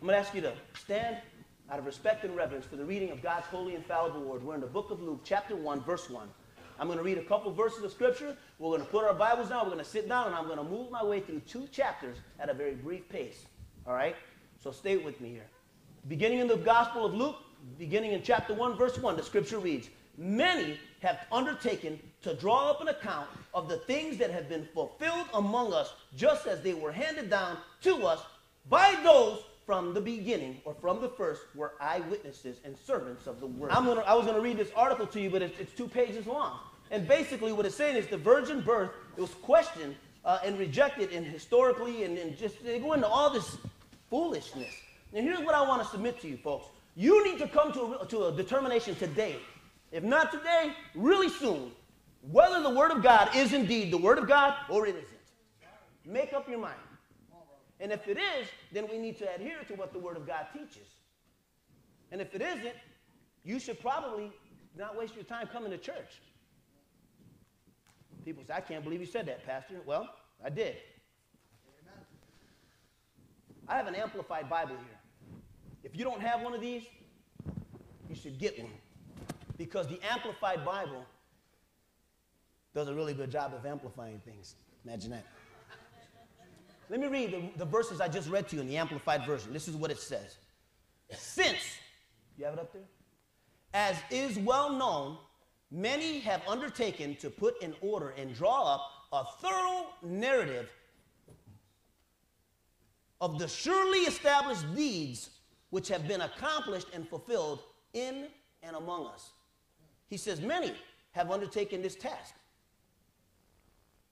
I'm going to ask you to stand out of respect and reverence for the reading of God's holy infallible word. We're in the book of Luke, chapter 1, verse 1. I'm going to read a couple verses of scripture. We're going to put our Bibles down. We're going to sit down, and I'm going to move my way through two chapters at a very brief pace. All right? So stay with me here. Beginning in the Gospel of Luke, beginning in chapter 1, verse 1, the scripture reads Many have undertaken to draw up an account of the things that have been fulfilled among us, just as they were handed down to us by those from the beginning or from the first were eyewitnesses and servants of the word. I'm gonna, I was going to read this article to you, but it's, it's, two pages long. And basically, what it's saying is the virgin birth it was questioned uh, and rejected, and historically, and, and just they go into all this foolishness. And here's what I want to submit to you, folks. You need to come to a, to a determination today, if not today, really soon, whether the Word of God is indeed the Word of God or it isn't. Make up your mind. And if it is, then we need to adhere to what the Word of God teaches. And if it isn't, you should probably not waste your time coming to church. People say, I can't believe you said that, Pastor. Well, I did. I have an amplified Bible here. If you don't have one of these, you should get one. Because the amplified Bible does a really good job of amplifying things. Imagine that. Let me read the, the verses I just read to you in the Amplified Version. This is what it says. Since, you have it up there? As is well known, many have undertaken to put in order and draw up a thorough narrative of the surely established deeds which have been accomplished and fulfilled in and among us. He says, Many have undertaken this task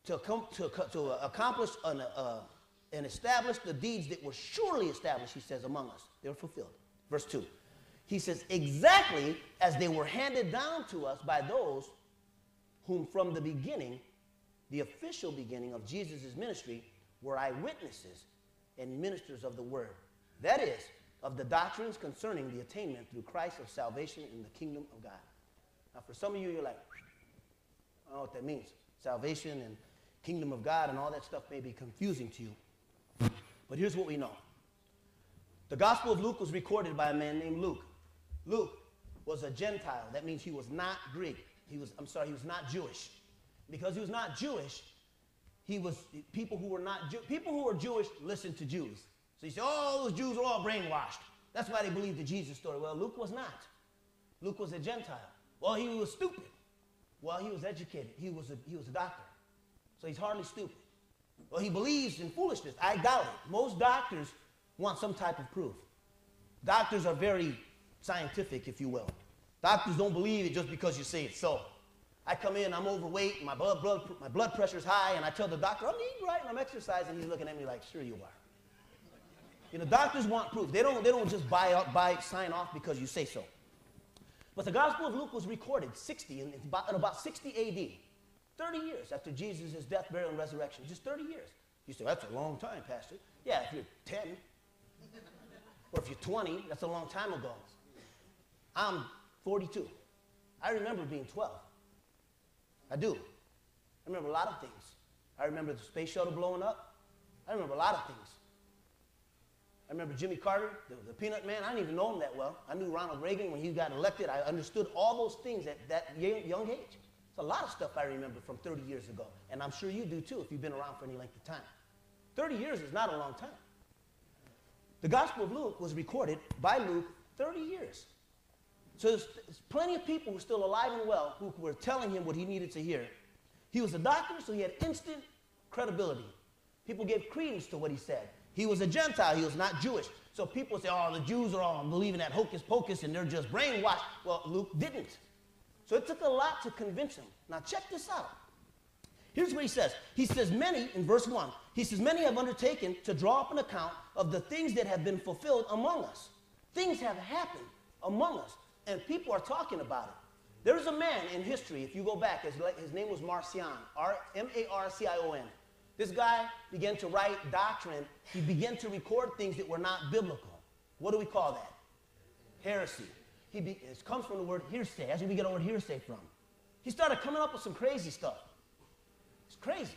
to, to, to accomplish an, uh, and established the deeds that were surely established, he says, among us. They were fulfilled. Verse 2. He says, exactly as they were handed down to us by those whom from the beginning, the official beginning of Jesus' ministry, were eyewitnesses and ministers of the word. That is, of the doctrines concerning the attainment through Christ of salvation in the kingdom of God. Now, for some of you, you're like, I don't know what that means. Salvation and kingdom of God and all that stuff may be confusing to you. But here's what we know the Gospel of Luke was recorded by a man named Luke. Luke was a Gentile. That means he was not Greek. He was, I'm sorry, he was not Jewish. Because he was not Jewish, he was people who were not Jew, people who were Jewish listened to Jews. So you say, oh, those Jews are all brainwashed. That's why they believed the Jesus story. Well, Luke was not. Luke was a Gentile. Well, he was stupid. Well, he was educated. He was a, he was a doctor. So he's hardly stupid. Well, he believes in foolishness. I doubt it. Most doctors want some type of proof. Doctors are very scientific, if you will. Doctors don't believe it just because you say it so. I come in, I'm overweight, my blood, blood, my blood pressure's high, and I tell the doctor, I'm eating right and I'm exercising. He's looking at me like, sure you are. You know, doctors want proof. They don't, they don't just buy, buy, sign off because you say so. But the Gospel of Luke was recorded 60, in, in about 60 AD. 30 years after Jesus' death, burial, and resurrection. Just 30 years. You say, that's a long time, Pastor. Yeah, if you're 10, or if you're 20, that's a long time ago. I'm 42. I remember being 12. I do. I remember a lot of things. I remember the space shuttle blowing up. I remember a lot of things. I remember Jimmy Carter, the, the, peanut man. I didn't even know him that well. I knew Ronald Reagan when he got elected. I understood all those things at that young age. It's a lot of stuff I remember from 30 years ago. And I'm sure you do too if you've been around for any length of time. 30 years is not a long time. The Gospel of Luke was recorded by Luke 30 years. So there's, there's plenty of people who are still alive and well who were telling him what he needed to hear. He was a doctor, so he had instant credibility. People gave credence to what he said. He was a Gentile, he was not Jewish. So people say, oh, the Jews are all believing that hocus pocus and they're just brainwashed. Well, Luke didn't. So it took a lot to convince him. Now, check this out. Here's what he says. He says, Many, in verse 1, he says, Many have undertaken to draw up an account of the things that have been fulfilled among us. Things have happened among us, and people are talking about it. There's a man in history, if you go back, his, his name was Marcion, M A R C I O N. This guy began to write doctrine. He began to record things that were not biblical. What do we call that? Heresy he be, it comes from the word hearsay. That's where we get our word hearsay from. He started coming up with some crazy stuff. It's crazy.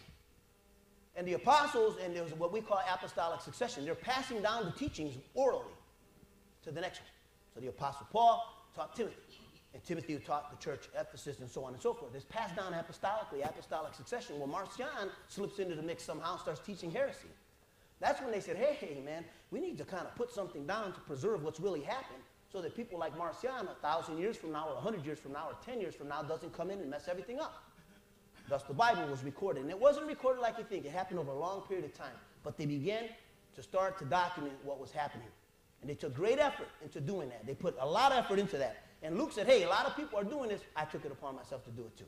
And the apostles, and there was what we call apostolic succession, they're passing down the teachings orally. to the next one. So the Apostle Paul taught Timothy, and Timothy taught the church Ephesus and so on and so forth. It's passed down apostolically, apostolic succession. Well, Marcion slips into the mix somehow, and starts teaching heresy. That's when they said, hey, hey, man, we need to kind of put something down to preserve what's really happened so that people like Marcion, a thousand years from now, or a hundred years from now, or ten years from now, doesn't come in and mess everything up. Thus, the Bible was recorded. And it wasn't recorded like you think. It happened over a long period of time. But they began to start to document what was happening. And they took great effort into doing that. They put a lot of effort into that. And Luke said, hey, a lot of people are doing this. I took it upon myself to do it too.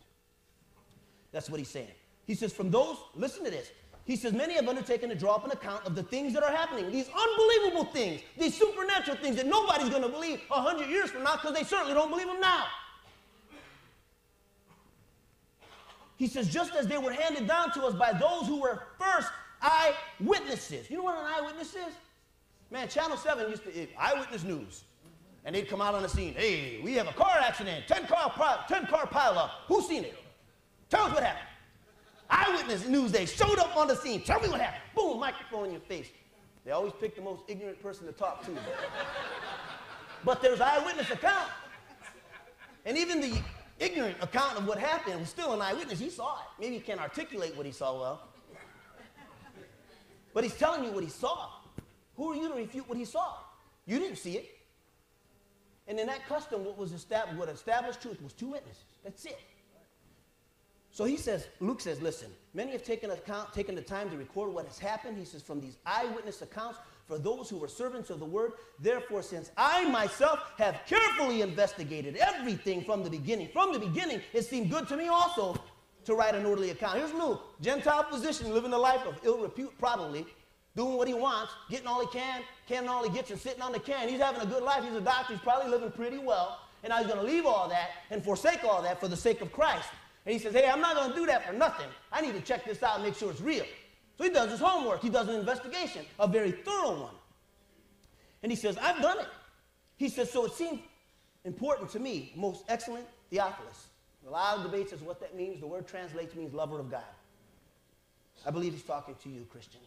That's what he's saying. He says, from those, listen to this. He says, many have undertaken to draw up an account of the things that are happening, these unbelievable things, these supernatural things that nobody's going to believe a hundred years from now because they certainly don't believe them now. He says, just as they were handed down to us by those who were first eyewitnesses. You know what an eyewitness is? Man, Channel 7 used to, eh, eyewitness news. And they'd come out on the scene. Hey, we have a car accident, 10 car, 10 car pileup. Who's seen it? Tell us what happened. Eyewitness news day showed up on the scene. Tell me what happened. Boom, microphone in your face. They always pick the most ignorant person to talk to. but there's eyewitness account. And even the ignorant account of what happened was still an eyewitness. He saw it. Maybe he can't articulate what he saw well. But he's telling you what he saw. Who are you to refute what he saw? You didn't see it. And in that custom, what was established, what established truth was two witnesses. That's it. So he says, Luke says, listen, many have taken account, taken the time to record what has happened. He says, from these eyewitness accounts, for those who were servants of the word. Therefore, since I myself have carefully investigated everything from the beginning, from the beginning, it seemed good to me also to write an orderly account. Here's Luke, Gentile physician, living a life of ill repute, probably, doing what he wants, getting all he can, canning all he gets, and sitting on the can. He's having a good life. He's a doctor. He's probably living pretty well. And now he's going to leave all that and forsake all that for the sake of Christ. And he says, hey, I'm not going to do that for nothing. I need to check this out and make sure it's real. So he does his homework. He does an investigation, a very thorough one. And he says, I've done it. He says, so it seems important to me, most excellent Theophilus. A lot of debates as what that means. The word translates means lover of God. I believe he's talking to you, Christian.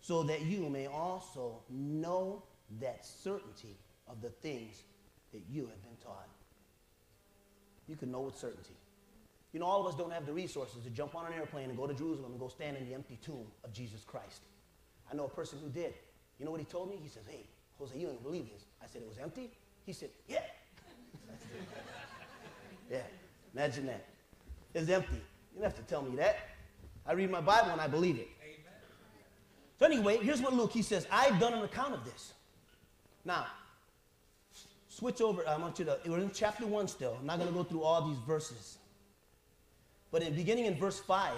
So that you may also know that certainty of the things that you have been taught. You can know with certainty. You know, all of us don't have the resources to jump on an airplane and go to Jerusalem and go stand in the empty tomb of Jesus Christ. I know a person who did. You know what he told me? He says, Hey, Jose, you don't believe this. I said, It was empty? He said, Yeah. yeah, imagine that. It's empty. You don't have to tell me that. I read my Bible and I believe it. Amen. So, anyway, here's what Luke, he says, I've done an account of this. Now, switch over. I want you to, we're in chapter 1 still. I'm not going to go through all these verses. But in beginning in verse 5,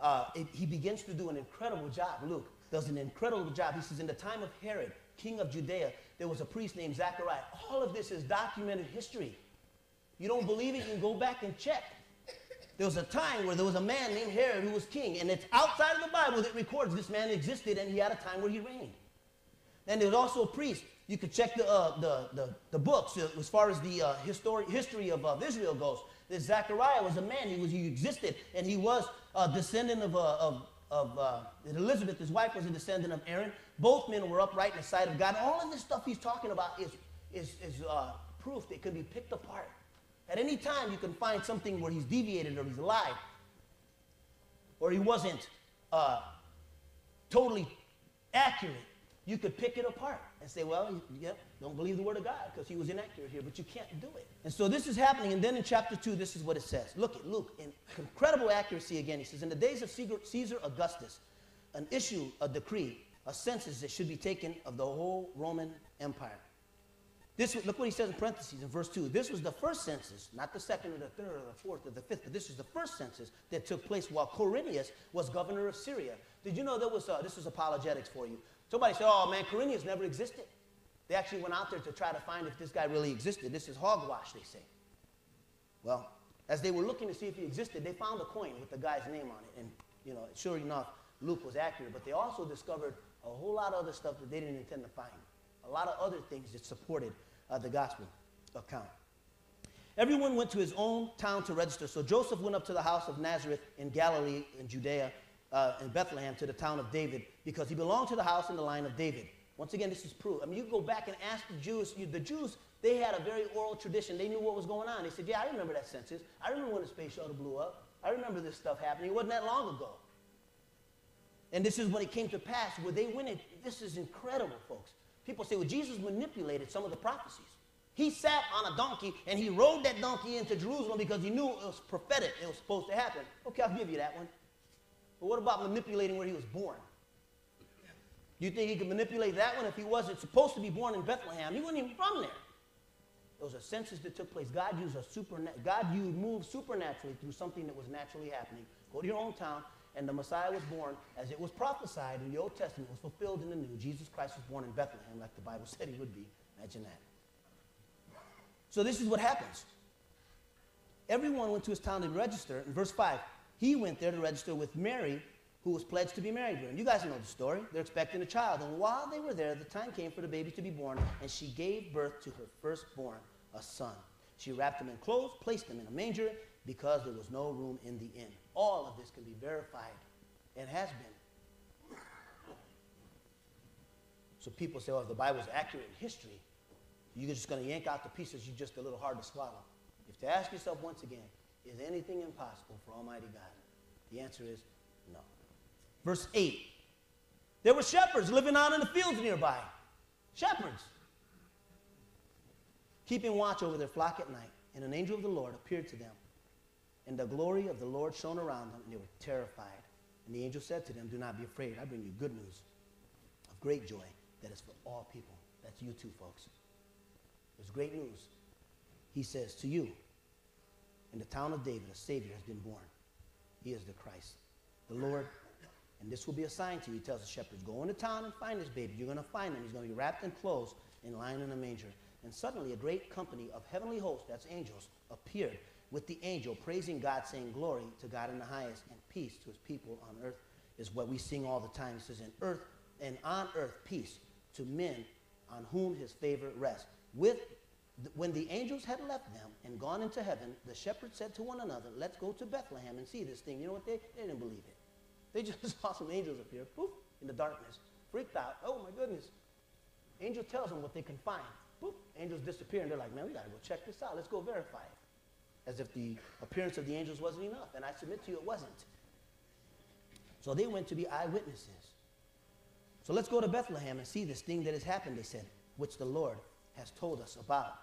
uh, it, he begins to do an incredible job. Luke does an incredible job. He says, In the time of Herod, king of Judea, there was a priest named Zachariah. All of this is documented history. You don't believe it, you can go back and check. There was a time where there was a man named Herod who was king, and it's outside of the Bible that records this man existed and he had a time where he reigned. And there was also a priest. You could check the, uh, the, the, the, books uh, as far as the uh, histori- history of, of Israel goes that Zechariah was a man. He was he existed, and he was a descendant of, uh, of, of uh, Elizabeth. His wife was a descendant of Aaron. Both men were upright in the sight of God. All of this stuff he's talking about is, is, is uh, proof that could be picked apart. At any time, you can find something where he's deviated or he's lied, or he wasn't uh, totally accurate. You could pick it apart and say, well, yep, don't believe the word of God because he was inaccurate here, but you can't do it. And so this is happening. And then in chapter 2, this is what it says. Look at Luke, in incredible accuracy again. He says, In the days of Caesar Augustus, an issue, a decree, a census that should be taken of the whole Roman Empire. This, look what he says in parentheses in verse 2. This was the first census, not the second or the third or the fourth or the fifth, but this was the first census that took place while Quirinius was governor of Syria. Did you know there was, uh, this was apologetics for you. Somebody said, oh man, Quirinius never existed. They actually went out there to try to find if this guy really existed. This is hogwash, they say. Well, as they were looking to see if he existed, they found a coin with the guy's name on it. And, you know, sure enough, Luke was accurate. But they also discovered a whole lot of other stuff that they didn't intend to find. A lot of other things that supported uh, the gospel account. Everyone went to his own town to register. So Joseph went up to the house of Nazareth in Galilee, in Judea, uh, in Bethlehem, to the town of David, because he belonged to the house and the line of David. Once again, this is proof. I mean, you go back and ask the Jews. You, the Jews, they had a very oral tradition. They knew what was going on. They said, "Yeah, I remember that census. I remember when the space shuttle blew up. I remember this stuff happening. It wasn't that long ago." And this is when it came to pass where they went. In, this is incredible, folks. People say, "Well, Jesus manipulated some of the prophecies." He sat on a donkey and he rode that donkey into Jerusalem because he knew it was prophetic. It was supposed to happen. Okay, I'll give you that one. But what about manipulating where he was born? Do you think he could manipulate that one if he wasn't supposed to be born in Bethlehem? He wasn't even from there. It was a census that took place. God used a super, God used moved supernaturally through something that was naturally happening. Go to your own town, and the Messiah was born as it was prophesied in the Old Testament, was fulfilled in the New. Jesus Christ was born in Bethlehem, like the Bible said he would be. Imagine that. So this is what happens. Everyone went to his town to register. In verse 5, he went there to register with Mary, who was pledged to be married to him. You guys know the story. They're expecting a child. And while they were there, the time came for the baby to be born, and she gave birth to her firstborn, a son. She wrapped him in clothes, placed him in a manger, because there was no room in the inn. All of this can be verified. It has been. So people say, oh, if the Bible is accurate in history, you're just going to yank out the pieces you're just a little hard to swallow. You have to ask yourself once again, is anything impossible for Almighty God? The answer is no. Verse 8. There were shepherds living out in the fields nearby. Shepherds. Keeping watch over their flock at night. And an angel of the Lord appeared to them. And the glory of the Lord shone around them, and they were terrified. And the angel said to them, Do not be afraid. I bring you good news of great joy that is for all people. That's you too, folks. There's great news. He says, To you, in the town of David, a Savior has been born. He is the Christ, the Lord. And this will be a sign to you. He tells the shepherds, Go into town and find this baby. You're going to find him. He's going to be wrapped in clothes and lying in a manger. And suddenly a great company of heavenly hosts, that's angels, appeared with the angel, praising God, saying, Glory to God in the highest, and peace to his people on earth, is what we sing all the time. He says, In earth and on earth peace to men on whom his favor rests. With when the angels had left them and gone into heaven, the shepherds said to one another, Let's go to Bethlehem and see this thing. You know what? They, they didn't believe it. They just saw some angels appear, poof, in the darkness, freaked out. Oh my goodness. Angel tells them what they can find. Poof, angels disappear, and they're like, Man, we got to go check this out. Let's go verify it. As if the appearance of the angels wasn't enough. And I submit to you, it wasn't. So they went to be eyewitnesses. So let's go to Bethlehem and see this thing that has happened, they said, which the Lord has told us about.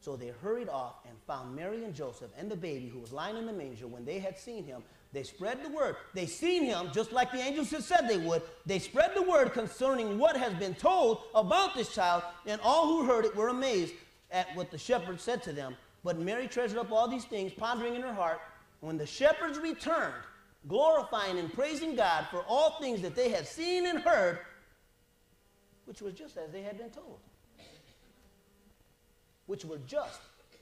So they hurried off and found Mary and Joseph and the baby who was lying in the manger. When they had seen him, they spread the word. They seen him just like the angels had said they would. They spread the word concerning what has been told about this child, and all who heard it were amazed at what the shepherds said to them. But Mary treasured up all these things, pondering in her heart. When the shepherds returned, glorifying and praising God for all things that they had seen and heard, which was just as they had been told which were just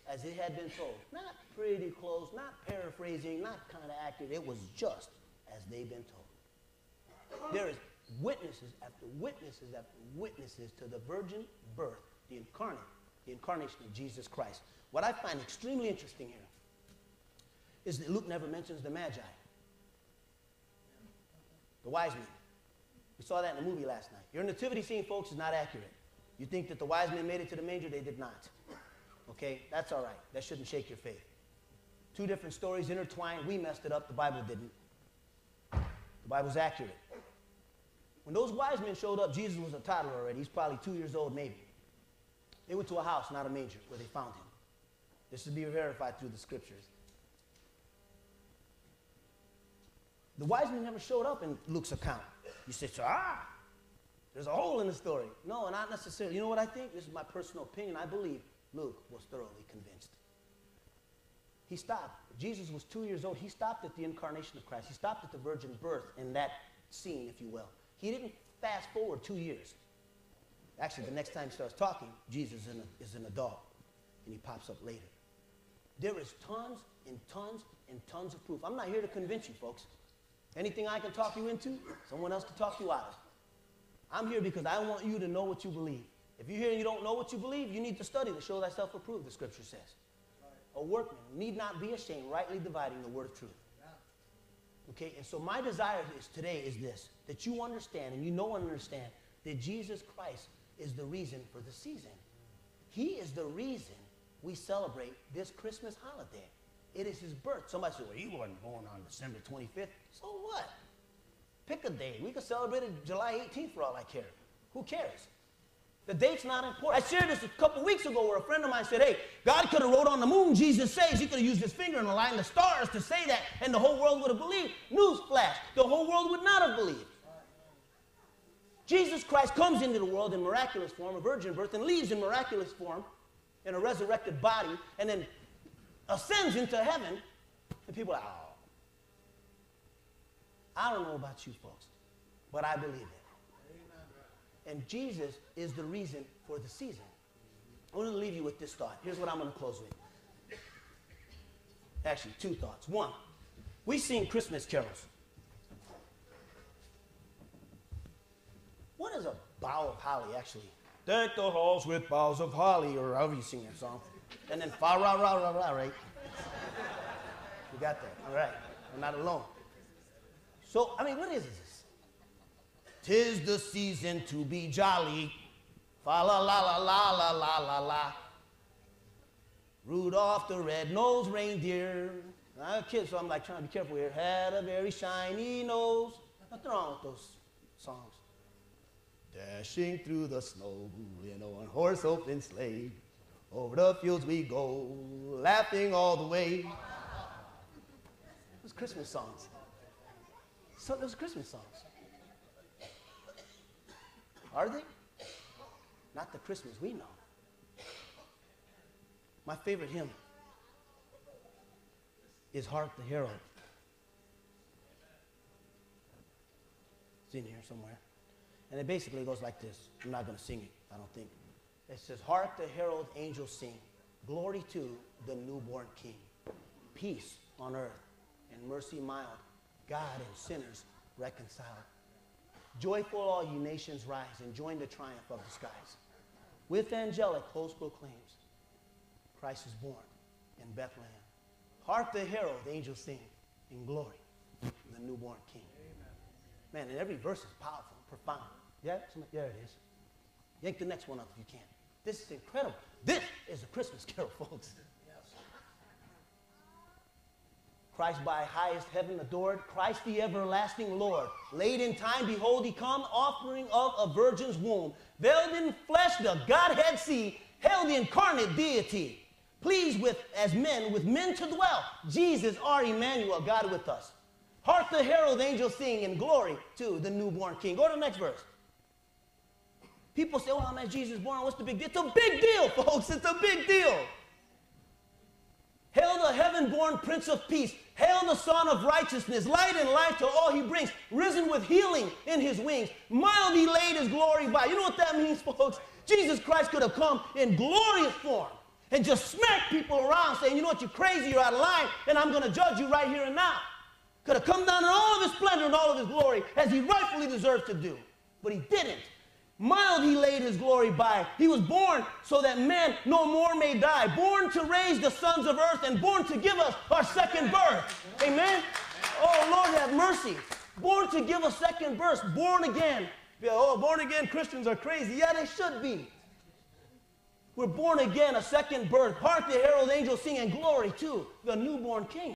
as it had been told. Not pretty close, not paraphrasing, not kind of accurate. It was just as they've been told. There is witnesses after witnesses after witnesses to the virgin birth, the incarnate, the incarnation of Jesus Christ. What I find extremely interesting here is that Luke never mentions the Magi, the wise men. We saw that in the movie last night. Your nativity scene, folks, is not accurate. You think that the wise men made it to the manger? They did not. Okay? That's all right. That shouldn't shake your faith. Two different stories intertwined. We messed it up. The Bible didn't. The Bible's accurate. When those wise men showed up, Jesus was a toddler already. He's probably two years old, maybe. They went to a house, not a manger, where they found him. This should be verified through the scriptures. The wise men never showed up in Luke's account. You say, ah, there's a hole in the story. No, not necessarily. You know what I think? This is my personal opinion. I believe Luke was thoroughly convinced. He stopped. Jesus was two years old. He stopped at the incarnation of Christ. He stopped at the virgin birth in that scene, if you will. He didn't fast forward two years. Actually, the next time he starts talking, Jesus is an, adult, and he pops up later. There is tons and tons and tons of proof. I'm not here to convince you, folks. Anything I can talk you into, someone else can talk you out of. I'm here because I want you to know what you believe. If you're here and you don't know what you believe, you need to study to show thyself approved, the scripture says. A workman need not be ashamed, rightly dividing the word of truth. Okay, and so my desire is today is this that you understand and you know and understand that Jesus Christ is the reason for the season. He is the reason we celebrate this Christmas holiday. It is his birth. Somebody said, well, he wasn't born on December 25th. So what? Pick a day. We could celebrate it July 18th for all I care. Who cares? The date's not important. I shared this a couple weeks ago where a friend of mine said, hey, God could have wrote on the moon, Jesus says. He could have used his finger and aligned the stars to say that, and the whole world would have believed. Newsflash, the whole world would not have believed. Jesus Christ comes into the world in miraculous form, a virgin birth, and leaves in miraculous form in a resurrected body, and then ascends into heaven, and people are, oh. I don't know about you folks, but I believe it. And Jesus is the reason for the season. I want to leave you with this thought. Here's what I'm going to close with. Actually, two thoughts. One, we sing Christmas carols. What is a bough of holly actually? Deck the halls with boughs of holly, or however you sing that song. And then fa ra ra ra ra, right? You got that. All right. I'm not alone. So, I mean, what is this? Tis the season to be jolly. Fa la la la la la la la la. Rudolph the red-nosed reindeer. I'm a kid, so I'm like trying to be careful here. Had a very shiny nose. Nothing wrong with those songs. Dashing through the snow in a one-horse open sleigh. Over the fields we go, laughing all the way. Those Christmas songs. So those Christmas songs. Are they? Not the Christmas we know. My favorite hymn is Hark the Herald. It's in here somewhere. And it basically goes like this. I'm not going to sing it, I don't think. It says, Hark the herald angels sing, glory to the newborn king. Peace on earth and mercy mild, God and sinners reconciled. Joyful all you nations rise and join the triumph of the skies. With angelic host proclaims, Christ is born in Bethlehem. Hark the herald angels sing in glory, the newborn king. Man, and every verse is powerful, profound. Yeah, there it is. Yank the next one up if you can. This is incredible. This is a Christmas carol, folks. Christ by highest heaven adored, Christ the everlasting Lord. Late in time, behold, he come, offering of a virgin's womb. Veiled in flesh, the Godhead see, held the incarnate deity. Pleased with, as men, with men to dwell. Jesus, our Emmanuel, God with us. Hark the herald angels sing in glory to the newborn king. Go to the next verse. People say, well, man, Jesus born. What's the big deal? It's a big deal, folks. It's a big deal. Hail the heaven born Prince of Peace. Hail the Sun of Righteousness, light and life to all he brings, risen with healing in his wings. Mildly laid his glory by. You know what that means, folks? Jesus Christ could have come in glorious form and just smacked people around saying, you know what, you're crazy, you're out of line, and I'm going to judge you right here and now. Could have come down in all of his splendor and all of his glory as he rightfully deserved to do. But he didn't. Mild he laid his glory by. He was born so that men no more may die. Born to raise the sons of earth and born to give us our second birth. Amen? Oh, Lord, have mercy. Born to give a second birth. Born again. Oh, born again Christians are crazy. Yeah, they should be. We're born again, a second birth. Hark the herald angels singing glory to the newborn king.